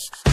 podcasts.